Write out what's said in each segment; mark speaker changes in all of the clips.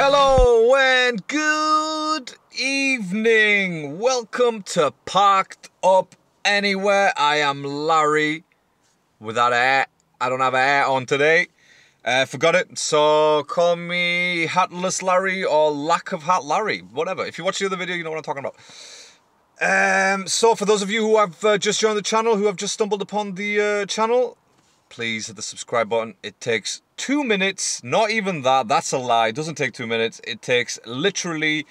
Speaker 1: Hello and good evening. Welcome to Parked Up Anywhere. I am Larry without a hat. I don't have a hat on today. Uh, forgot it. So call me Hatless Larry or Lack of Hat Larry. Whatever. If you watch the other video, you know what I'm talking about. Um, so for those of you who have uh, just joined the channel, who have just stumbled upon the uh, channel, please hit the subscribe button. It takes two minutes, not even that, that's a lie. It doesn't take two minutes. It takes literally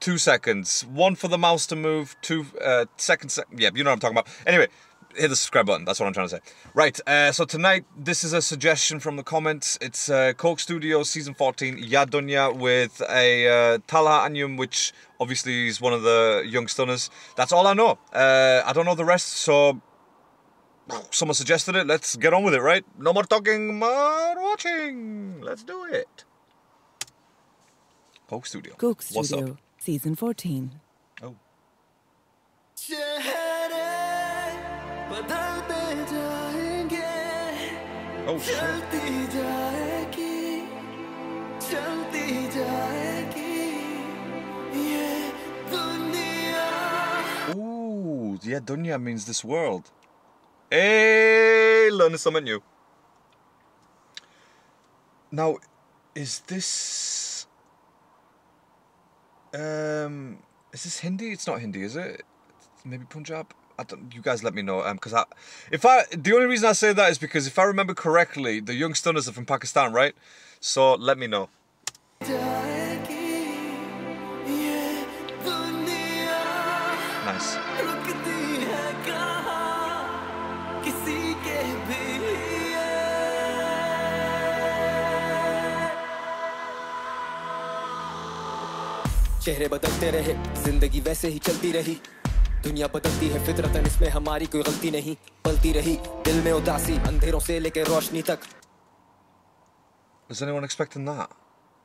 Speaker 1: two seconds. One for the mouse to move, two uh, seconds. Yeah, you know what I'm talking about. Anyway, hit the subscribe button. That's what I'm trying to say. Right, uh, so tonight, this is a suggestion from the comments. It's uh, Coke Studio Season 14, Ye Dunya, with a uh, Talha Anjum, which obviously is one of the young stunners. That's all I know. Uh, I don't know the rest, so someone suggested it. Let's get on with it, right? No more talking, more watching. Let's do it. Coke Studio.
Speaker 2: Coke Studio, What's
Speaker 1: up?
Speaker 2: season 14.
Speaker 1: Oh.
Speaker 3: Oh,
Speaker 1: oh, shit. Ooh, yeah, dunya means this world. Hey, learning something new. Now, is this um is this Hindi? It's not Hindi, is it? Maybe Punjab. I don't, you guys let me know. Um, because I, if I, the only reason I say that is because if I remember correctly, the young stunners are from Pakistan, right? So let me know.
Speaker 3: चेहरे बदलते रहे ज़िंदगी वैसे ही चलती रही दुनिया बदलती है फितरतन इसमें हमारी कोई गलती नहीं पलती रही दिल में उदासी अंधेरों से लेके रोशनी तक
Speaker 1: Was anyone expecting that?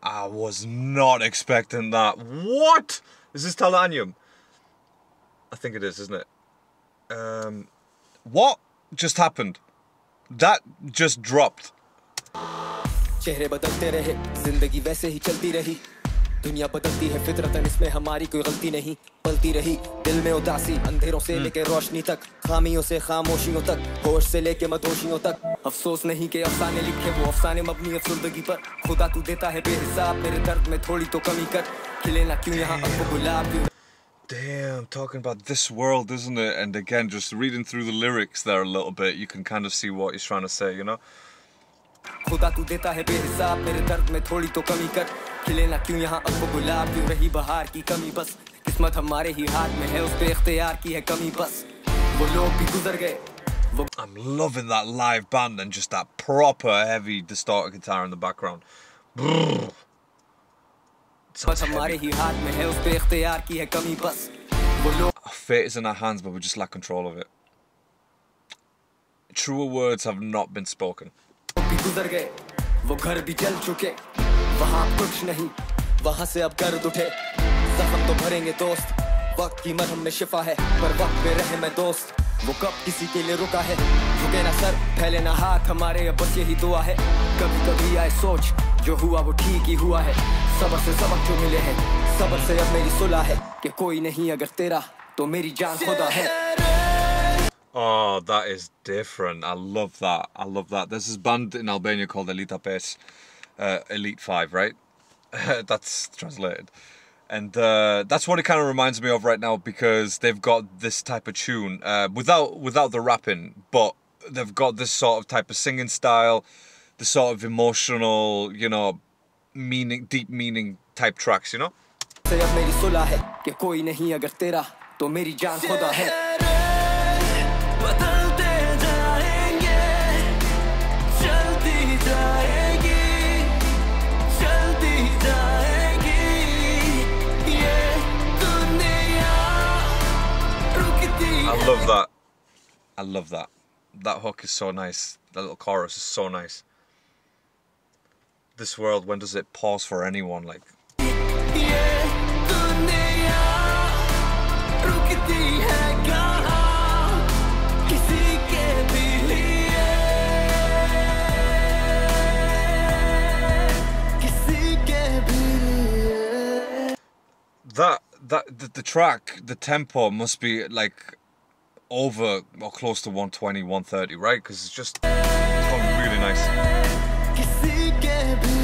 Speaker 1: I was not expecting that. What? Is this Talanium? I think it is, isn't it? Um, what just happened? That just dropped.
Speaker 3: चेहरे बदलते रहे ज़िंदगी वैसे ही चलती रही दुनिया बदलती है फितरतन इसमें हमारी कोई गलती नहीं। पलती रही दिल में उदासी अंधेरों से लेके रोशनी तक खामियों से खामोशियों तक होश से लेके मदोशियों तक। अफसोस नहीं के अफसाने लिखे वो अफसाने मबनी अफसुर्दगी पर। खुदा तू देता है बेहिसाब मेरे दर्द में थोड़ी तो कमी कर। खिले ना क्यों यहाँ अब गुलाब क्यों?
Speaker 1: Damn, talking about this world, isn't it? And again, just reading through the lyrics there a little bit, you can kind of see what he's trying to say, you know?
Speaker 3: खुदा तू देता है बेहिसाब मेरे दर्द में थोड़ी तो कमी कर। खिले ना क्यों यहाँ अब वो गुलाब क्यों रही बहार की कमी बस किस्मत हमारे ही हाथ में है उस पे इख्तियार की है कमी बस वो लोग भी गुजर गए वो
Speaker 1: I'm loving that live band and just that proper heavy distorted guitar in the background. Brrr.
Speaker 3: किस्मत
Speaker 1: Sounds
Speaker 3: हमारे
Speaker 1: heavy.
Speaker 3: ही हाथ में है उस पे इख्तियार की है कमी बस वो लोग
Speaker 1: Our fate is in our hands, but we just lack control of it. Truer words have not been spoken.
Speaker 3: वहाँ कुछ नहीं। वहाँ से अब गर्द उठे। जख्म तो भरेंगे दोस्त। वक्त की मरहम में शिफा है पर वक्त पे रहे मैं दोस्त। वो कब किसी के लिए रुका है? झुके ना सर फैले ना हाथ। हमारे अब बस यही दुआ है। कभी कभी आए सोच जो हुआ वो ठीक ही हुआ है। सबर से सबक जो मिले हैं सबर से अब मेरी सुलह है कि कोई नहीं अगर तेरा तो मेरी जान खुदा है।
Speaker 1: Oh, that is different. I love that. I love that. There's this band in Albania called Elite Apes, uh, Elite 5, right? that's translated. And uh, that's what it kind of reminds me of right now because they've got this type of tune uh, without without the rapping, but they've got this sort of type of singing style, the sort of emotional, you know, meaning, deep meaning type tracks, you know?
Speaker 3: से
Speaker 1: I love that. That hook is so nice. That little chorus is so nice. This world, when does it pause for anyone? Like.
Speaker 3: That that
Speaker 1: the, the track, the tempo must be like over or close to 120, 130, right? Because it's just it's going really nice.
Speaker 3: किसी के भी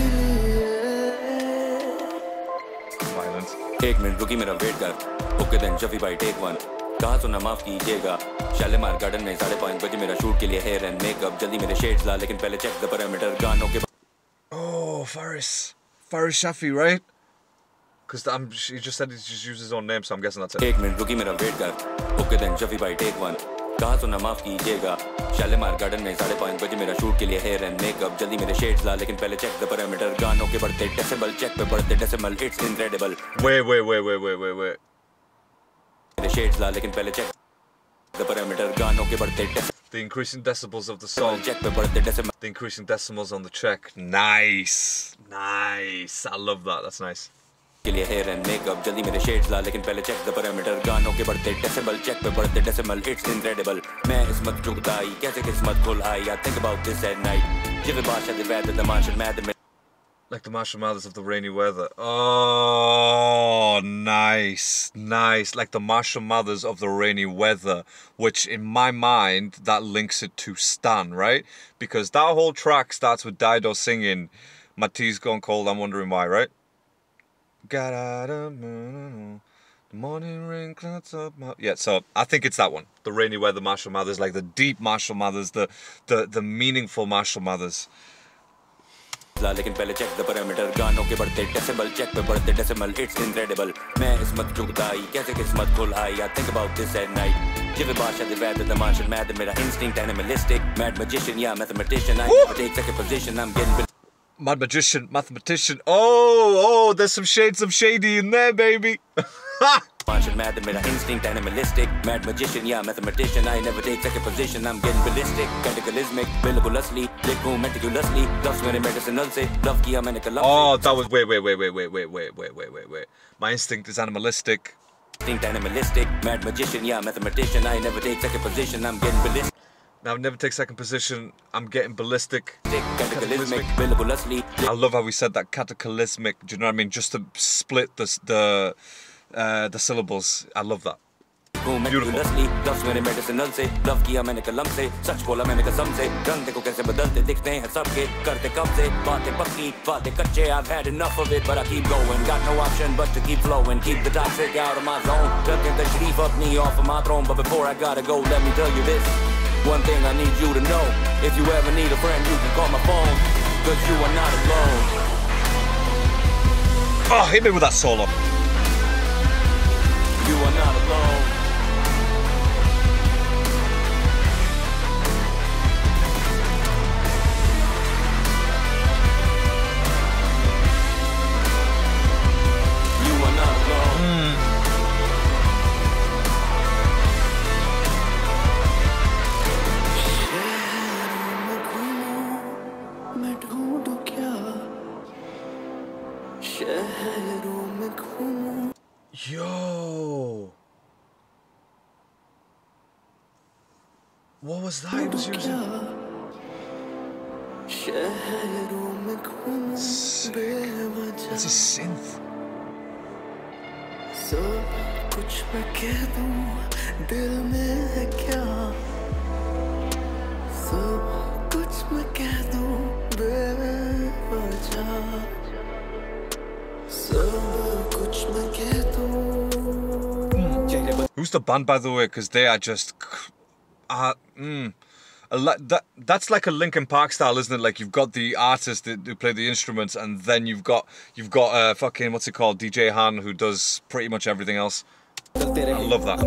Speaker 1: Violent.
Speaker 2: एक minute रुकी मेरा wait कर okay then Shafi भाई take one कहा सुना माफ कीजिएगा शालीमार गार्डन में साढ़े पाँच बजे मेरा शूट के लिए हेयर एंड मेकअप जल्दी मेरे शेड्स ला लेकिन पहले चेक द पैरामीटर गानों के
Speaker 1: Oh, Faris. Faris Shafi, right? Because I'm he just said he just used his own name, so I'm guessing that's it.
Speaker 2: एक मिनट रुकी मेरा वेट कर ओके देन शफी भाई टेक वन कहा सुना माफ कीजिएगा शालीमार गार्डन में साढ़े पाँच बजे मेरा शूट के लिए हेयर एंड मेकअप जल्दी मेरे शेड्स ला लेकिन पहले चेक द पैरामीटर गानों के बढ़ते डेसिबल चेक पे बढ़ते decibel it's incredible
Speaker 1: Wait, wait, wait, wait, wait, wait, wait.
Speaker 2: मेरे शेड्स ला लेकिन पहले चेक द पैरामीटर गानों के बढ़ते decibel
Speaker 1: The increasing decibels of the song.
Speaker 2: Check पे बढ़ते decibel
Speaker 1: The increasing decimals on the check. Nice. Nice. I love that. That's nice.
Speaker 2: के लिए हेयर एंड मेकअप जल्दी मेरे शेड्स ला लेकिन पहले चेक द पैरामीटर गानों के बढ़ते डेसिबल चेक पे बढ़ते डेसिबल इट्स इनक्रेडिबल मैं इसमत चुगताई कैसे किस्मत खुल आई I think about this at night जिवे बादशाह दे द मार्शल मैद
Speaker 1: like the Marshall Mathers of the rainy weather. Oh, nice, nice. Like the Marshall Mathers of the rainy weather, which in my mind, that links it to Stan, right? Because that whole track starts with Dido singing, My tea's gone cold, I'm wondering why, right? Got out of the morning rain clouds up my... Yeah, so I think it's that one. The rainy weather Marshall Mathers, like the deep Marshall Mathers, the the the meaningful Marshall Mathers.
Speaker 2: ला लेकिन पहले check the parameter गानों के बढ़ते decibel check पे बढ़ते decibel it's incredible मैं इसमत चुगताई कैसे किस्मत खुल आई I think about this at night जिवे बादशाह दी वैद द मार्शल मैद मेरा इंस्टिंक्ट एनिमलिस्टिक मैड मैजिशियन या mathematician I never take second position I'm getting
Speaker 1: Mad magician, mathematician. Oh, oh, there's some shades of shady in there, baby.
Speaker 2: Conscious mad, mad instinct, animalistic. Mad magician, yeah, mathematician. I never take second position. I'm getting ballistic, cataclysmic, miraculously, liquid, meticulously. Loves when medicine, love key, I'm
Speaker 1: Oh, that was. Wait, wait, wait, wait, wait, wait, wait, wait, wait, wait, wait. My instinct is animalistic.
Speaker 2: Instinct, animalistic. Mad magician, yeah, mathematician. I never take second position. I'm getting ballistic.
Speaker 1: Now, I've never take second position. I'm getting ballistic.
Speaker 2: Cataclysmic.
Speaker 1: I love how we said that cataclysmic. Do you know what I mean? Just to split the the uh, the syllables. I love that.
Speaker 2: Beautiful. I've had enough of it, but I keep going. Got no option but to keep flowing. Keep the toxic out of my zone. Tucking the shreve up me off of my throne. But before I gotta go, let me tell you this. One thing I need you to know If you ever need a friend you can call my phone Cause you are not alone
Speaker 1: Oh, hit me with that solo.
Speaker 2: You are not alone
Speaker 1: What was that he was using?
Speaker 3: शहरों में घूमूं बेवजह
Speaker 1: That's a synth.
Speaker 3: सब कुछ मैं कह दूं दिल में है क्या सब कुछ मैं कह दूं बेवजह सब कुछ मैं कह दूं
Speaker 1: Who's the band, by the way? Because they are just, uh, mm, li- that that's like a Linkin Park style, isn't it? Like you've got the artist that, who play the instruments, and then you've got you've got uh, fucking what's it called, DJ Han, who does pretty much everything else. I love that.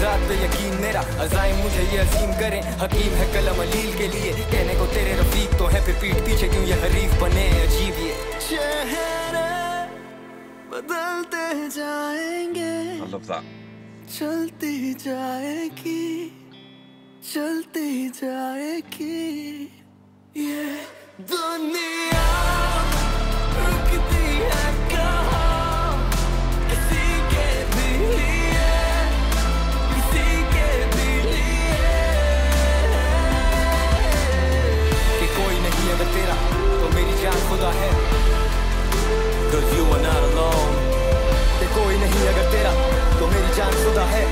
Speaker 3: जात पे यकीन मेरा अजाइम मुझे ये अजीम करें। हकीम है कलम अलील के लिए कहने को तेरे रफीक तो है फिर पीठ पीछे क्यों ये हरीफ बने अजीब ये। चेहरे बदलते जाएँगे। चलती जाएगी चलती जाएगी। ये दुनिया होता है Cause you are not alone ते कोई नहीं अगर
Speaker 1: तेरा तो मेरी जान सुदा है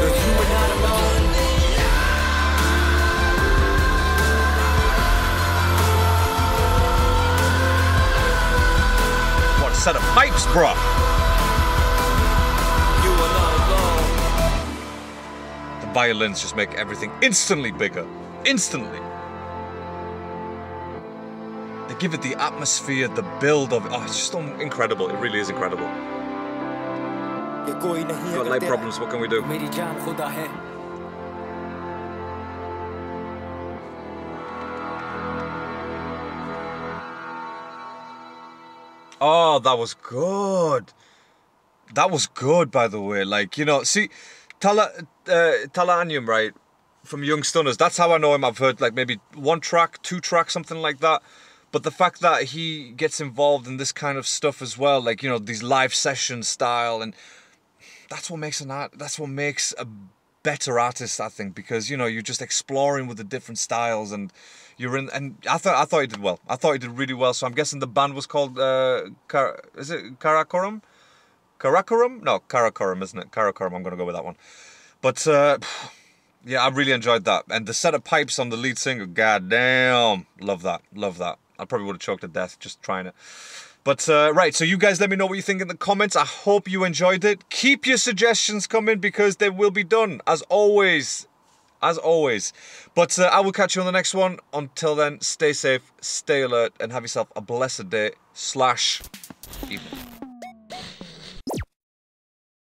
Speaker 1: Cause
Speaker 2: you are not alone What set of pipes, bro?
Speaker 1: The violins just make everything instantly bigger. Instantly give it the atmosphere, the build of it. oh, it's just incredible. It really is incredible.
Speaker 3: We've
Speaker 1: got light problems. What can we do? Oh, that was good. That was good, by the way. Like, you know, see, Tala, uh, Talha Anjum, right, from Young Stunners, that's how I know him. I've heard, like, maybe one track, two tracks, something like that. But the fact that he gets involved in this kind of stuff as well, like, you know, these live session style, and that's what makes an art, that's what makes a better artist, I think, because, you know, you're just exploring with the different styles and you're in, and I thought, I thought he did well. I thought he did really well. So I'm guessing the band was called, uh, Kar- is it Karakoram? Karakoram? No, Karakoram, isn't it? Karakoram, I'm to go with that one. But, uh, yeah, I really enjoyed that. And the set of pipes on the lead single, god damn. Love that. Love that. I probably would have choked to death just trying it. But, uh, right, so you guys let me know what you think in the comments. I hope you enjoyed it. Keep your suggestions coming because they will be done, as always. As always. But uh, I will catch you on the next one. Until then, stay safe, stay alert, and have yourself a blessed day. Slash.